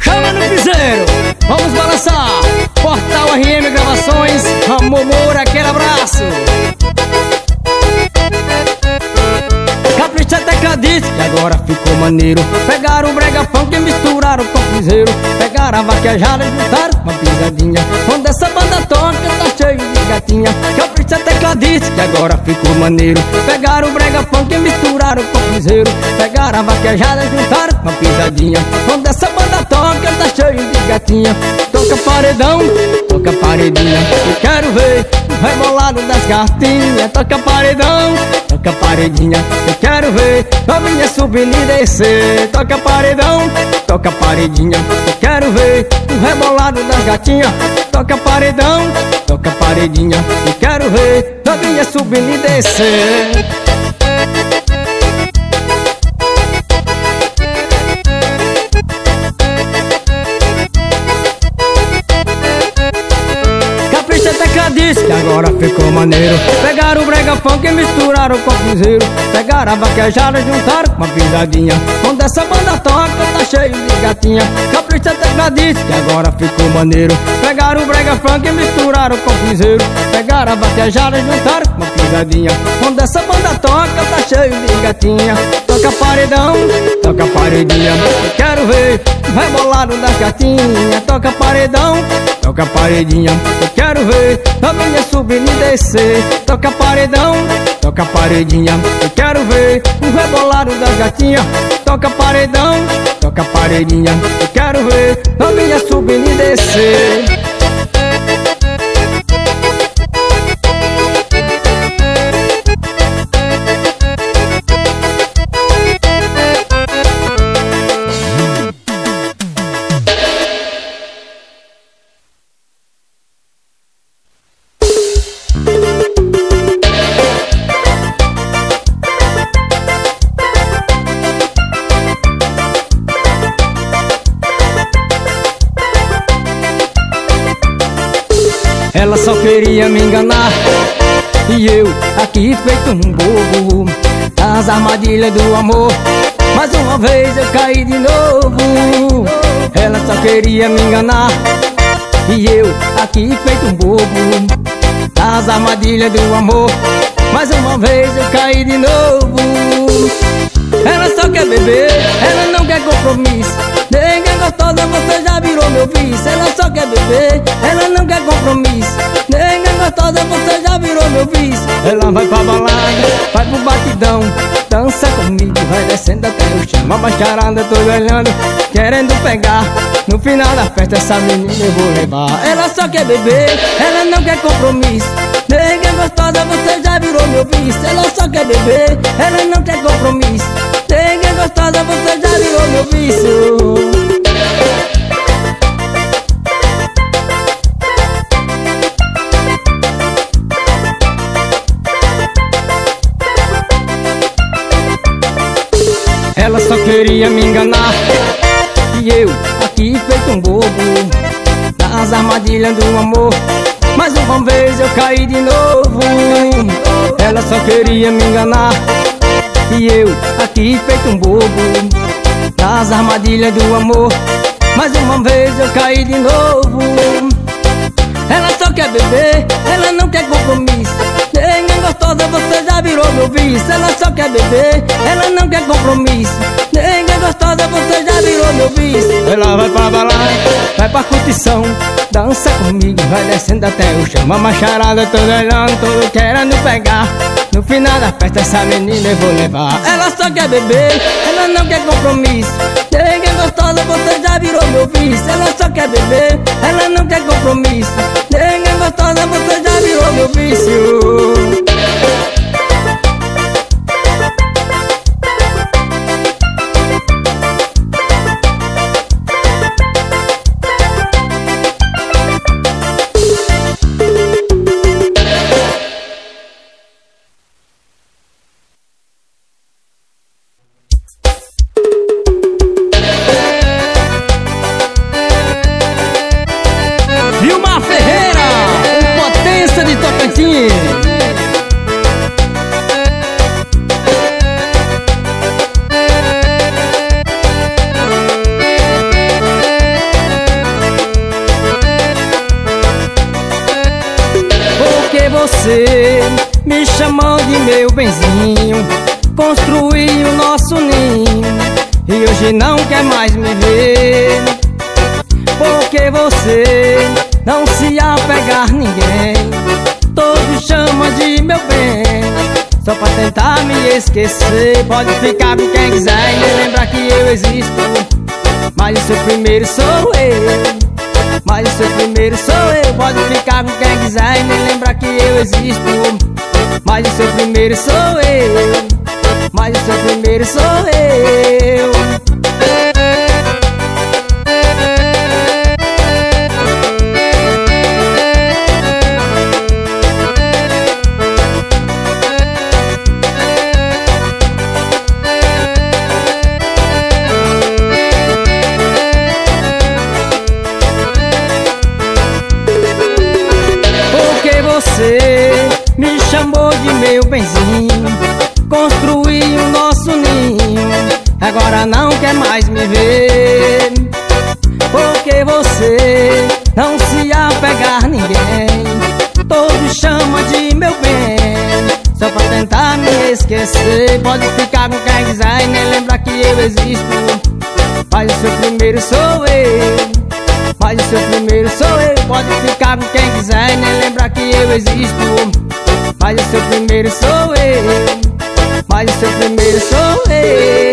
Chama no piseiro, vamos balançar. Portal RM Gravações, Ramon Moura, aquele abraço. Capricha tecladista, e agora ficou maneiro. Pegaram o brega funk e misturaram com o piseiro. Pegaram a vaquejada e juntaram uma pisadinha. Quando essa banda toca, tá cheio de gatinha Capricha tecladista, e agora ficou maneiro. Pegaram o brega funk e misturaram com o piseiro Pegaram a vaquejada e juntaram uma pisadinha. Quando essa banda toca, tá cheio de gatinha. Toca paredão, toca paredinha. Eu quero ver o rebolado das gatinhas. Toca paredão, toca paredinha. Eu quero ver novinha subindo e descer. Toca paredão, toca paredinha. Eu quero ver o rebolado das gatinhas Toca paredão, toca paredinha Eu quero ver novinha subindo e descer. Capricha tecladista que agora ficou maneiro. Pegaram o brega funk e misturaram com o piseiro. Pegaram a vaquejada e juntaram com uma pisadinha Essa banda toca tá cheio de gatinha. Capricha tecladista que agora ficou maneiro. Pegaram o brega funk e misturaram com o piseiro. Pegaram a vaquejada e juntaram com uma pisadinha. Quando essa banda toca tá cheio de gatinha. Toca paredão, toca paredinha. Quero ver rebolado das gatinhas Toca paredão, toca paredinha Eu quero ver novinha subindo e descer. Toca paredão, toca paredinha Eu quero ver o rebolado das gatinhas Toca paredão, toca paredinha Eu quero ver novinha subindo e descer amor. Mais uma vez eu caí de novo. Ela só queria me enganar. E eu aqui feito um bobo. Nas armadilhas do amor. Mais uma vez eu caí de novo. Ela só quer beber. Ela não quer compromisso gostosa, você já virou meu vício Ela só quer beber, ela não quer compromisso. Ninguém gostosa, você já virou meu vício Ela vai pra balada, vai pro batidão Dança comigo, vai descendo até o chão. A bacharada, tô olhando, querendo pegar. No final da festa, essa menina eu vou levar. Ela só quer beber, ela não quer compromisso. Ninguém gostosa, você já virou meu vício Ela só quer beber, ela não quer compromisso. Ninguém gostosa, você já virou meu vício Ela só queria me enganar. E eu aqui feito um bobo Nas armadilhas do amor. Mais uma vez eu caí de novo. Ela só queria me enganar. E eu aqui feito um bobo Nas armadilhas do amor. Mais uma vez eu caí de novo. Ela só quer beber, ela não quer compromisso gostosa, você já virou meu vício. Ela só quer beber, ela não quer compromisso. Ninguém gostosa, você já virou meu vício. Ela vai pra balada, vai pra curtição. Dança comigo, vai descendo até o chão. A macharada tô olhando, tô querendo pegar. No final da festa essa menina eu vou levar. Ela só quer beber, ela não quer compromisso. Ninguém gostosa, você já virou meu vício. Ela só quer beber, ela não quer compromisso. Ninguém gostosa, você já virou meu vício você não se apegar ninguém. Todos chamam de meu bem Só pra tentar me esquecer. Pode ficar com quem quiser e nem lembrar que eu existo. Mas o seu primeiro sou eu. Mas o seu primeiro sou eu. Pode ficar com quem quiser e nem lembrar que eu existo. Mas o seu primeiro sou eu. Mas o seu primeiro sou eu mais me ver. Porque você não se apegar ninguém. Todos chamam de meu bem. Só pra tentar me esquecer. Pode ficar com quem quiser e nem lembrar que eu existo. Mas o seu primeiro sou eu. Mas o seu primeiro sou eu. Pode ficar com quem quiser e nem lembrar que eu existo. Mas o seu primeiro sou eu. Mas o seu primeiro sou eu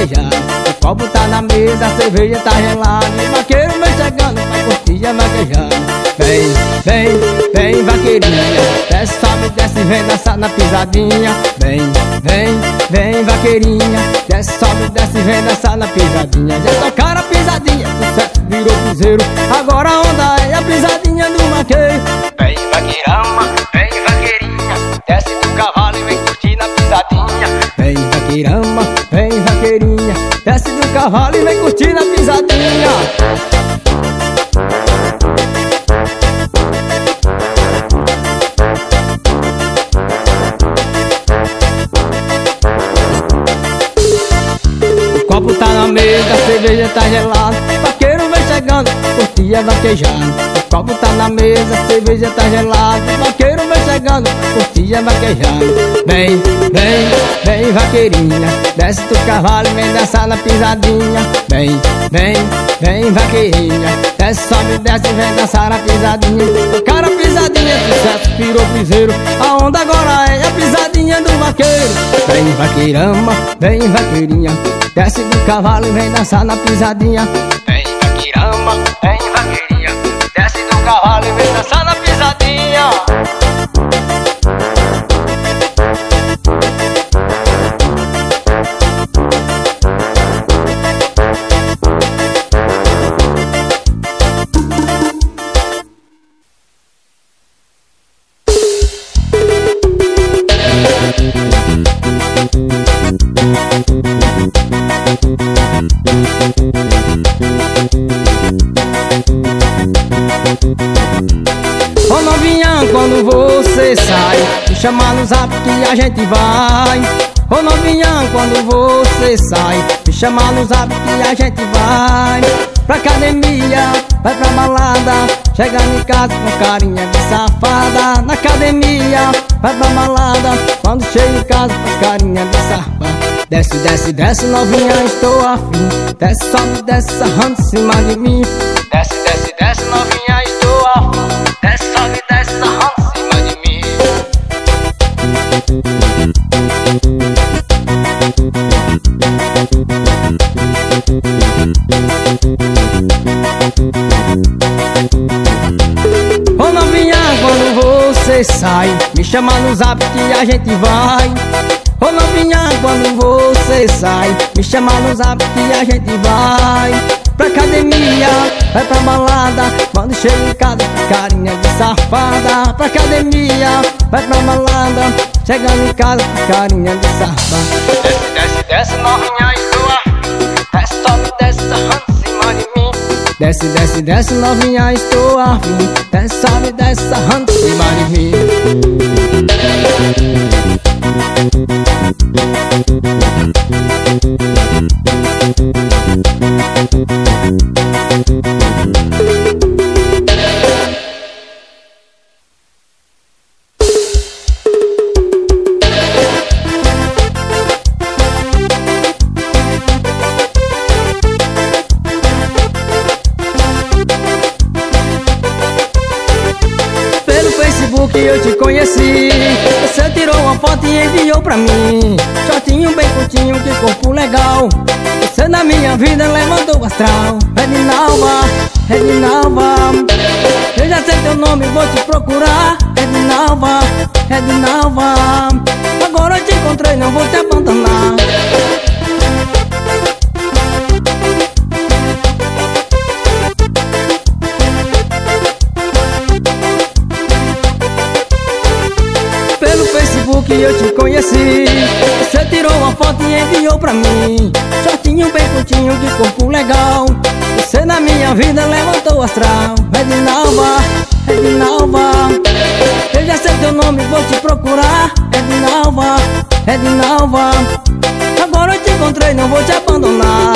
maquejada O copo tá na mesa, a cerveja tá gelada. E o vaqueiro vem chegando pra curtir a maquejada Vem, vem, vem vaqueirinha. Desce, sobe, desce, vem dançar na pisadinha. Vem, vem, vem vaqueirinha. Desce, sobe, desce, vem dançar na pisadinha. Já tocaram a pisadinha, sucesso virou piseiro. Agora a onda é a pisadinha do vaqueiro. Vem vaqueirama, vem vaqueirinha. Desce do cavalo e vem curtir na pisadinha. Vem vaqueirama, Desce do cavalo e vem curtir na pisadinha O copo tá na mesa, a cerveja tá gelada Vaqueiro vem chegando, curtia vaquejando copo tá na mesa, cerveja tá gelada Vaqueiro vai chegando, curtia vaquejando Vem, vem, vem vaqueirinha Desce do cavalo e vem dançar na pisadinha. Vem, vem, vem vaqueirinha Desce, sobe, desce, vem dançar na pisadinha. Cara, pisadinha, sucesso, virou piseiro A onda agora é a pisadinha do vaqueiro. Vem vaqueirama, vem vaqueirinha Desce do cavalo e vem dançar na pisadinha. Vem vaqueirama, vem vaqueirinha Desce do cavalo e vem dançar na pisadinha no zap que a gente vai. Pra academia, vai pra balada. Chega em casa com carinha de safada. Na academia, vai pra balada. Quando chega em casa com carinha de safada Desce, desce, desce novinha, estou afim. Desce, sobe, desce, sarrando em cima de mim chama no zap que a gente vai. Ô novinha, quando você sai Me chama no zap que a gente vai. Pra academia, vai pra balada Quando chega em casa, carinha de safada. Pra academia, vai pra balada Chegando em casa, carinha de safada. Desce, desce, desce, novinha, estou Desce, sobe, desce, sarrando Desce, desce, desce, novinha, estou afim. Desce, sobe, desce, sarrando em cima de mim Facebook eu te conheci. Você tirou uma foto e enviou pra mim. Shortinho bem curtinho, que corpo legal. Você na minha vida levantou o astral. Edinalva, Edinalva. Eu já sei teu nome, vou te procurar. Edinalva, Edinalva. Agora eu te encontrei, não vou te abandonar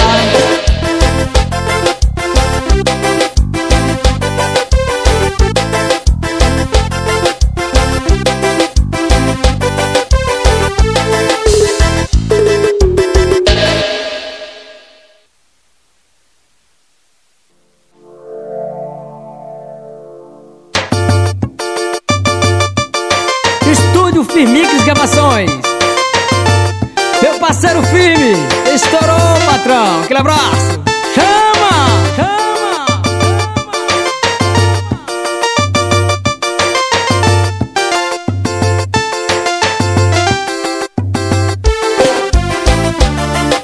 parceiro firme Estourou, patrão Aquele abraço. Chama! Chama!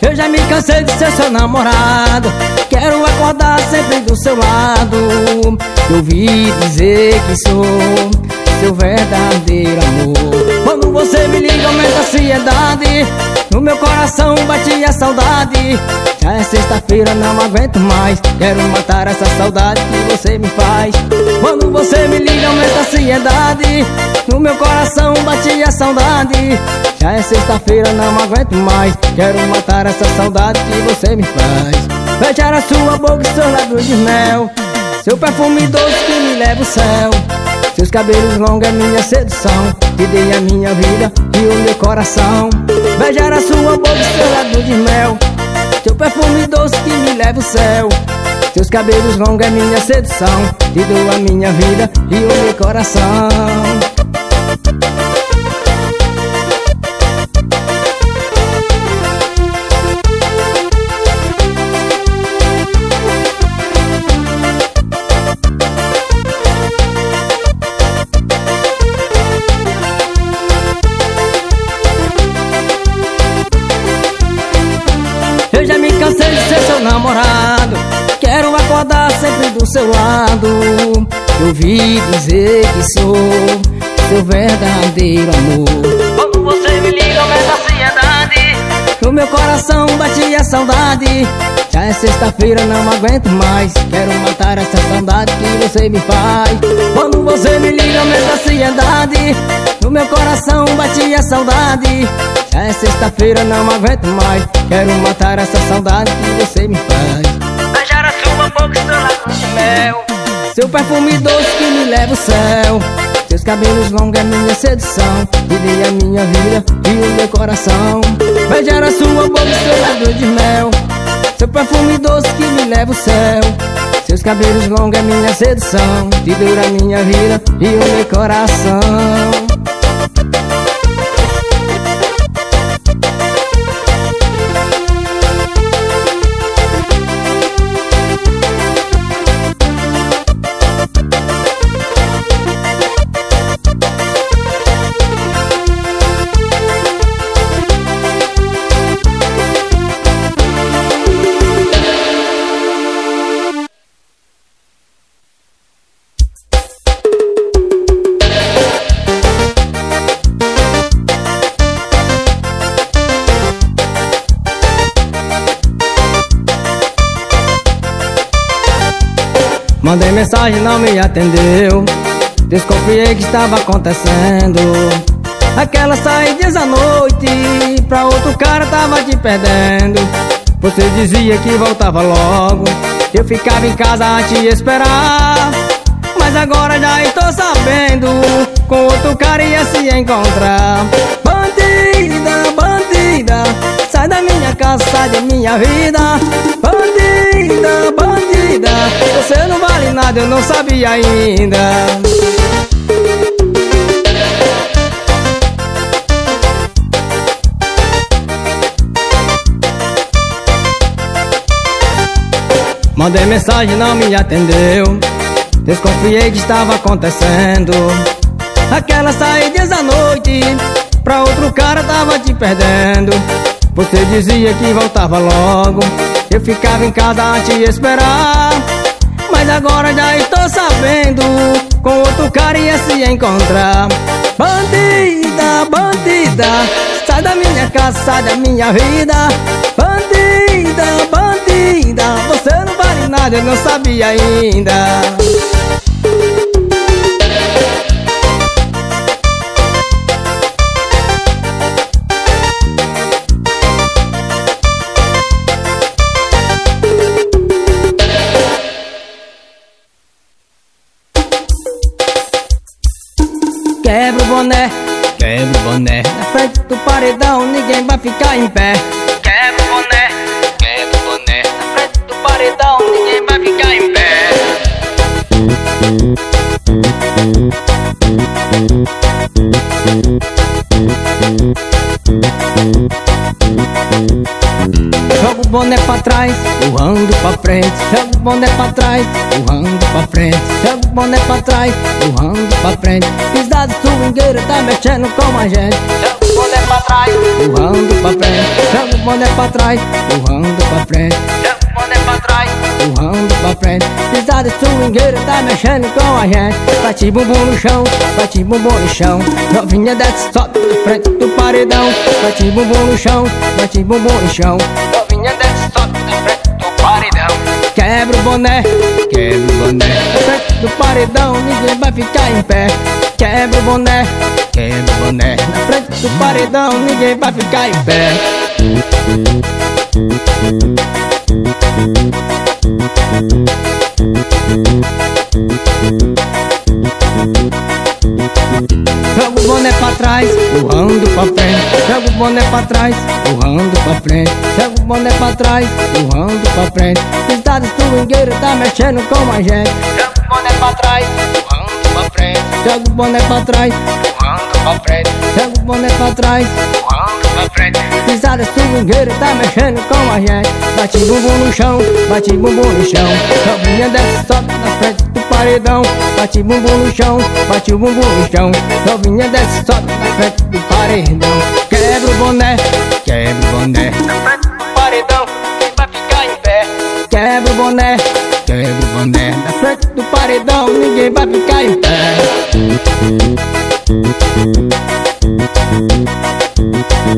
Eu já me cansei de ser seu namorado. Quero acordar sempre do seu lado. Eu ouvi dizer que sou seu verdadeiro amor. Quando você me liga aumenta a ansiedade No meu coração bate a saudade. Já é sexta-feira, não aguento mais. Quero matar essa saudade que você me faz. Quando você me liga aumenta a ansiedade. No meu coração bate a saudade. Já é sexta-feira, não aguento mais. Quero matar essa saudade que você me faz. Beijar a sua boca e seus lábios de mel. Seu perfume doce que me leva ao céu. Seus cabelos longos é minha sedução. Te dei a minha vida e o meu coração Beijar a sua boca e de mel. Seu perfume doce que me leva ao céu. Seus cabelos longos é minha sedução. Te dou a minha vida e o meu coração namorado. Quero acordar sempre do seu lado. Eu ouvi dizer que sou seu verdadeiro amor. Quando você me liga aumenta a ansiedade. No meu coração bate a saudade. Já é sexta-feira, não aguento mais. Quero matar essa saudade que você me faz. Quando você me liga aumenta a ansiedade No meu coração bate a saudade. Já é sexta-feira, não aguento mais. Quero matar essa saudade que você me faz. Beijar a sua boca e seu lábio de mel. Seu perfume doce que me leva ao céu. Seus cabelos longos é minha sedução. Dei a minha vida e o meu coração. Beijar a sua boca e seu lábio de mel. Seu perfume doce que me leva ao céu. Seus cabelos longos é minha sedução. Te dou a minha vida e o meu coração Mandei mensagem, não me atendeu. Desconfiei que estava acontecendo. Aquela saídas à noite Pra outro cara tava te perdendo. Você dizia que voltava logo. Eu ficava em casa a te esperar. Mas agora já estou sabendo Com outro cara ia se encontrar. Bandida, bandida Sai da minha casa, sai da minha vida. Bandida, eu não sabia ainda. Mandei mensagem, não me atendeu. Desconfiei que estava acontecendo. Aquela saídas à noite Pra outro cara tava te perdendo. Você dizia que voltava logo. Eu ficava em casa a te esperar Mas agora já estou sabendo Com outro cara ia se encontrar. Bandida, bandida Sai da minha casa, sai da minha vida. Bandida, bandida Você não vale nada, eu não sabia ainda paredão ninguém vai ficar em pé. Quebra o boné, quebra o boné. Na frente do paredão ninguém vai ficar em pé. Joga o boné pra trás, empurrando pra frente. Joga o boné pra trás, empurrando pra frente. Joga o boné pra trás, empurrando pra frente. Pisada swingueira tá mexendo com a gente boné pra trás, empurrando pra frente Joga o boné pra trás, empurrando pra frente Joga o boné pra trás, empurrando pra frente. Pisada swingueira tá mexendo com a gente. Bate bumbum no chão, bate bumbum no chão. Novinha desce, sobe na frente do paredão. Bate bumbum no chão, bate bumbum no chão. Novinha desce, sobe na frente do paredão. Quebra o boné, quebra o boné frente do paredão ninguém vai ficar em pé. Quebra o boné, quebra o boné. Na frente do paredão ninguém vai ficar em pé Joga o boné pra trás, empurrando pra frente. Joga o boné pra trás, empurrando pra frente. Joga o boné pra trás, empurrando pra frente. Pisada swingueira tá mexendo com a gente. Joga o boné pra trás, empurrando pra frente. Joga o boné pra trás, empurrando pra frente. Joga o boné pra trás, Pisada swingueira tá mexendo com a gente. Bate bumbum no chão, bate bumbum no chão. Novinha desce, sobe na frente do paredão. Bate bumbum no chão, bate o bumbum no chão. Novinha desce, sobe na frente do paredão. Quebra o boné, quebra o boné. Na frente do paredão, quem vai ficar em pé? Quebra o boné, quebra o boné. Na frente do paredão, ninguém vai ficar em pé Tá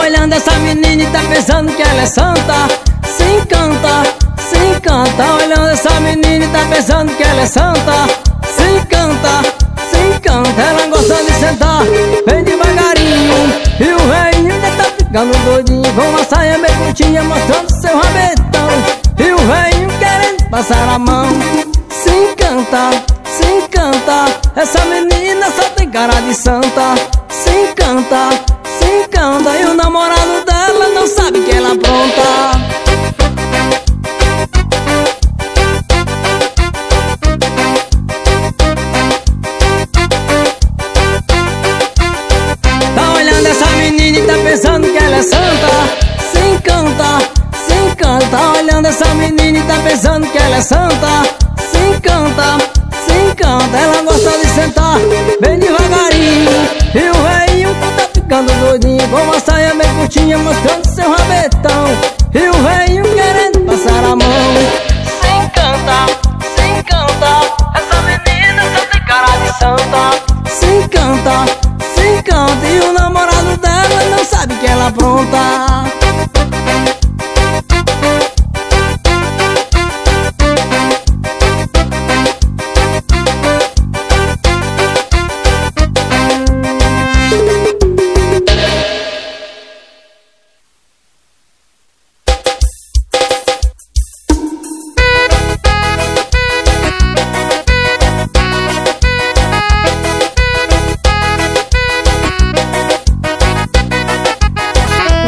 olhando essa menina e tá pensando que ela é santa. Se encanta, Tá olhando essa menina e tá pensando que ela é santa. Se encanta, se encanta Ela gosta de sentar. Bem devagarinho E o velhinho ainda tá ficando doidinho. Com uma saia bem curtinha mostrando seu rabetão. E o velhinho querendo passar a mão. Se encanta, se encanta Essa menina só tem cara de santa. Se encanta, se encanta E o namorado dela não sabe que ela apronta dizendo que ela é santa. Se encanta, se encanta Ela gosta de sentar bem devagarinho. E o velhinho tá ficando doidinho Com uma saia bem curtinha mostrando seu rabetão.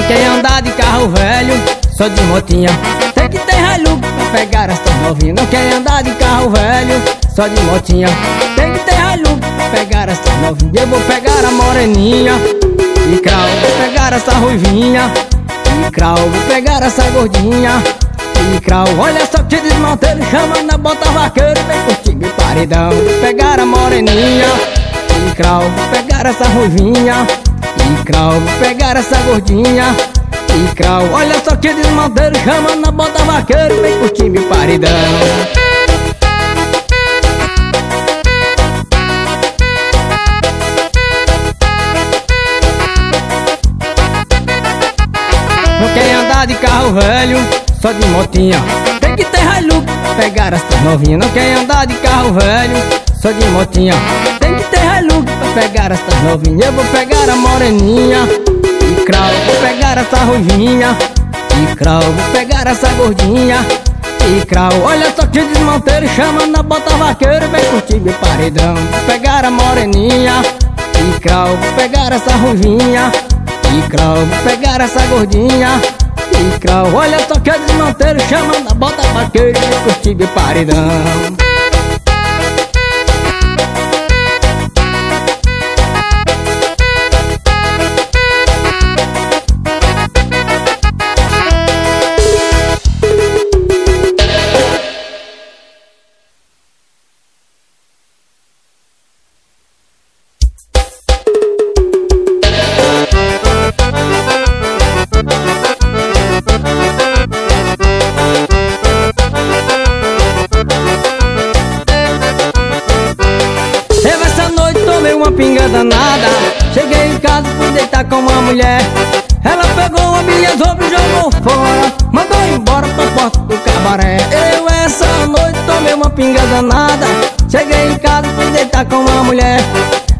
Quem andar de carro velho, só de motinha. Tem que ter Hilux pra pegar essas novinhas. Não quer andar de carro velho, só de motinha. Tem que ter Hilux pra pegar essas novinhas. Eu vou pegar a moreninha. E crau, vou pegar essa ruivinha. E crau, vou pegar essa gordinha. E crau, olha só que desmanteiro Chamando a bota vaqueiro Vem contigo paredão. Vou pegar a moreninha. E crau, vou pegar essa ruivinha e crau, vou pegar essa gordinha. E crau, olha só que desmanteiro Chama na bota vaqueiro Vem com o time paredão Não quer andar de carro velho Só de motinha. Tem que ter Hilux Pegar essas novinhas. Não quer andar de carro velho Só de motinha pegar essas novinhas Eu vou pegar a moreninha. E crau Vou pegar essa ruivinha. E crau Vou pegar essa gordinha. E crau Olha só que desmanteiro Chama na bota vaqueiro Vem contigo e paredão. Vou pegar a moreninha. E crau Vou pegar essa ruivinha. E crau, vou pegar essa gordinha. E crau, olha só que desmanteiro Chamando a bota vaqueiro Contigo e paredão mulher. Ela pegou a minha roupas e jogou fora Mandou embora pra porta do cabaré. Eu essa noite tomei uma pinga danada. Cheguei em casa, fui deitar com uma mulher.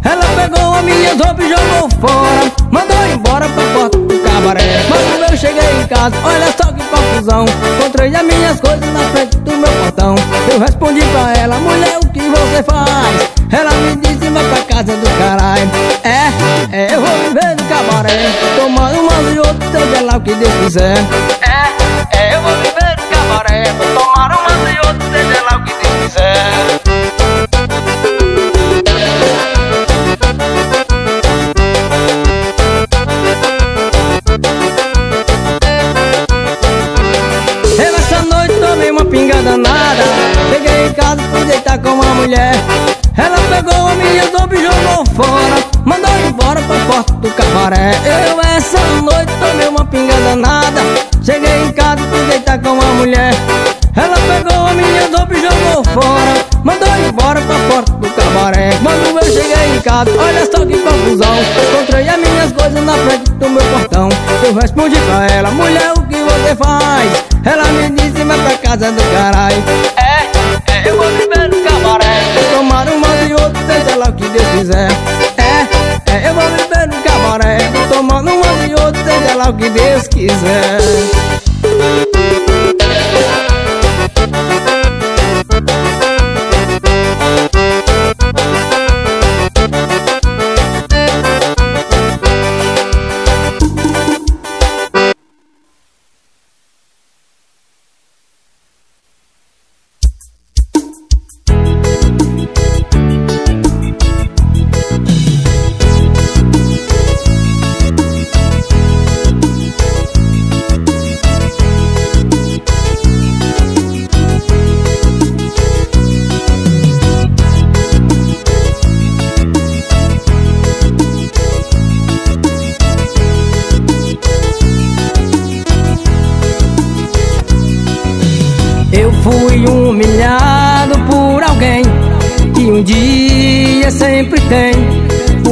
Ela pegou a minha roupas e jogou fora Mandou embora pra porta do cabaré. Quando eu cheguei em casa, olha só que confusão. Encontrei as minhas coisas na frente do meu portão. Eu respondi pra ela, mulher, o que você faz? Ela me disse, vai pra casa do caralho. É, é, eu vou viver cabaré Tomando uma e outra, seja lá o que Deus quiser. É, é, eu vou viver no cabaré Vou tomar uma e outra, seja lá o que Deus quiser. Eu essa noite tomei uma pinga danada Cheguei em casa, fui deitar com uma mulher. Ela pegou a minha roupa porta do cabaré. Eu essa noite tomei uma pinga danada. Cheguei em casa, fui deitar com uma mulher. Ela pegou a minha roupa e jogou fora. Mandou embora pra porta do cabaré. Quando eu cheguei em casa, olha só que confusão. Encontrei as minhas coisas na frente do meu portão. Eu respondi pra ela, mulher, o que você faz? Ela me disse, vai pra casa do caralho. É, é, eu vou viver no cabaré. Tomar uma e outra, seja lá o que Deus quiser Eu vou viver no cabaré Tomando uma e outra, seja lá o que Deus quiser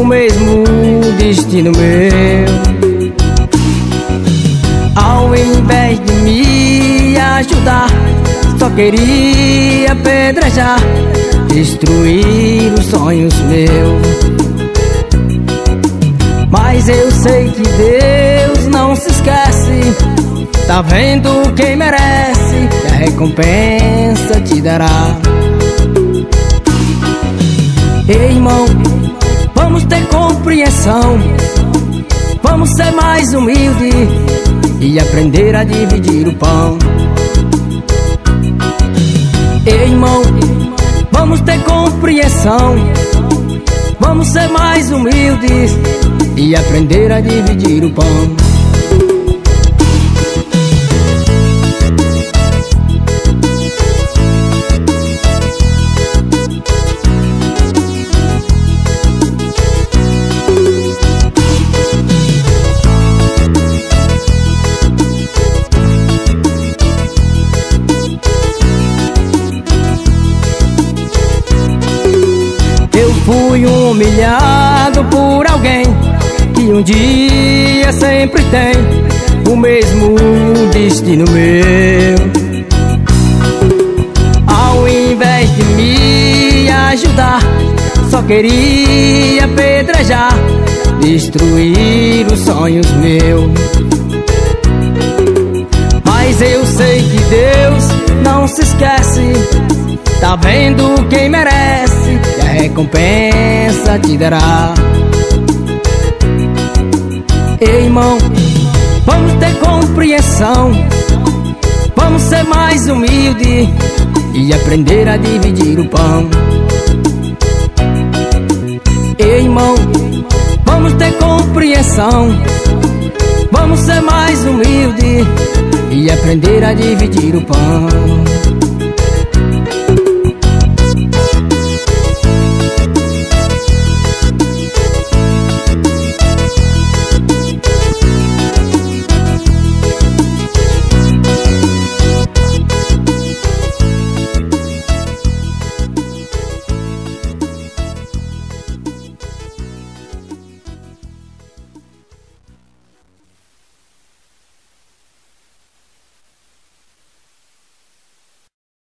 o mesmo destino meu. Ao invés de me ajudar, só queria pedrejar, destruir os sonhos meus. Mas eu sei que Deus não se esquece Tá vendo quem merece a recompensa te dará Ei irmão, vamos ter compreensão. Vamos ser mais humilde E aprender a dividir o pão. Ei irmão, vamos ter compreensão. Vamos ser mais humildes e aprender a dividir o pão. Por alguém que um dia sempre tem o mesmo destino meu. Ao invés de me ajudar, só queria pedrejar, destruir os sonhos meus. Mas eu sei que Deus não se esquece, tá vendo quem merece e a recompensa te dará. Ei, irmão, vamos ter compreensão. Vamos ser mais humilde e aprender a dividir o pão. Ei, irmão, vamos ter compreensão. Vamos ser mais humilde e aprender a dividir o pão.